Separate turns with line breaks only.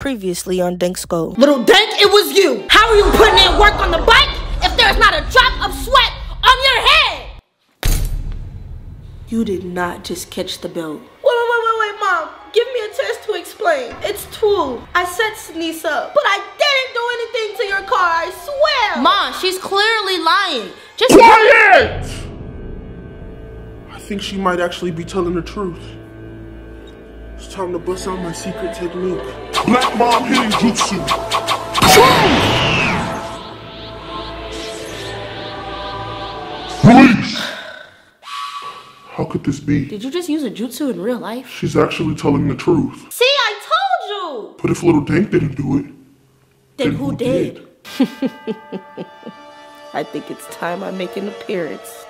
Previously on DankScole.
Little Dank, it was you. How are you putting in work on the bike if there's not a drop of sweat on your head?
You did not just catch the belt.
Wait, wait, wait, wait, wait, mom. Give me a chance to explain. It's true. I set Sneeze up, but I didn't do anything to your car. I swear.
Mom, she's clearly lying. Just
Quiet! I think she might actually be telling the truth. It's time to bust out my secret technique. Black Mom hitting jutsu. Police! How could this be?
Did you just use a jutsu in real life?
She's actually telling the truth.
See, I told you.
But if Little Dank didn't do it,
Then who did?
I think it's time I make an appearance.